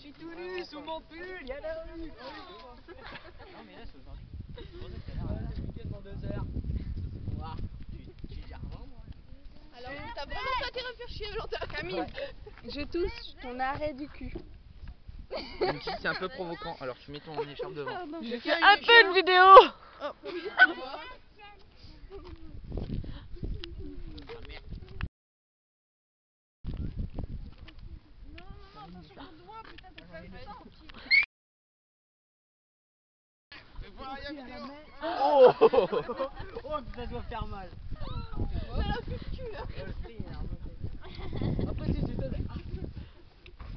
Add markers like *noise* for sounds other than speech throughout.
suis tout nu sous mon pull, y'a la rue. Non, mais là, c'est aujourd'hui. Week-end dans deux heures. Ouah, tu, gères vraiment. Alors, t'as vraiment pas tes faire chier, Valentin. Camille, Je touche ton arrêt du cul. Même si c'est un peu provoquant, alors tu mets ton écharpe devant. Je fais un peu une vidéo. *laughs* Oh Oh, ça doit faire mal. Donnes.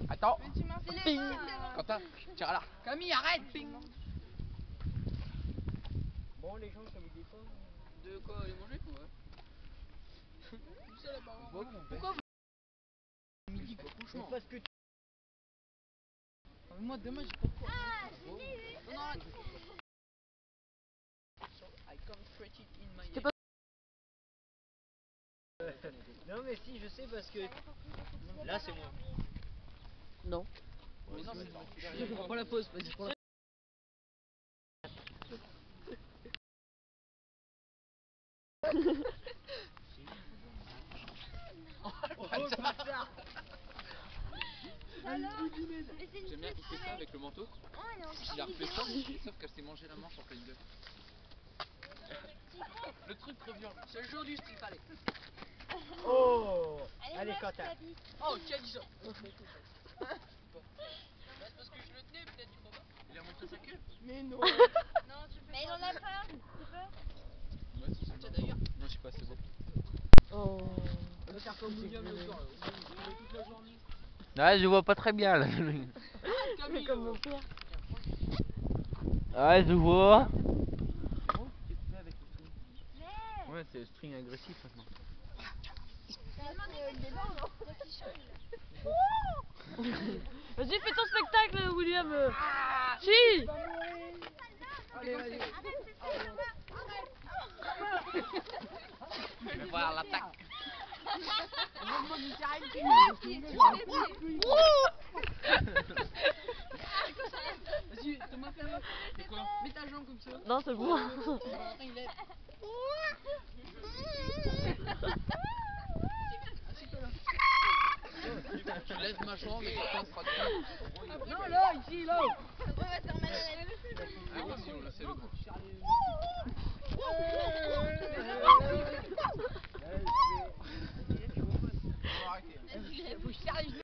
Attends Quentin, tire à l'arc Camille, arrête Bon, les gens, ça vous dit De quoi aller manger quoi Pourquoi Midi quoi. Ah, Moi, demain, j'ai pas de quoi. Non, non, arrête. So, I concentrated in my C'est pas- *laughs* Non, mais si, je sais parce que. Là, c'est moi. Non. Mais non, c'est moi. Je *laughs* prends la pause, vas-y, prends la *laughs* J'aime bien, il fait ça avec le manteau. Il a refait ça, *laughs* sauf qu'elle s'est mangé la manche en pleine gueule. Le truc revient. C'est le jour du street, allez. Oh Allez, Quentin. Oh, qui a dit ça C'est parce que je le tenais, peut-être, il faut pas. Il a montré sa queue Mais non. *laughs* Mais il en a peur. Ouais, c'est ça. d'ailleurs. Non, je sais pas, c'est beau. Oh. On va faire comme William le soir. là. On va Ouais, je vois pas très bien là. Camille, *laughs* comme mon père. Ouais, je vois. Ouais, c'est le string agressif maintenant. *laughs* Vas-y, fais ton spectacle, William. Si. Allez, allez. Je vais voir l'attaque. *laughs* Vas-y, Thomas, Mets ta jambe comme ça. Non, c'est bon. Tu lèves ma jambe et. Non, là, ici, là. Ça devrait faire mal à la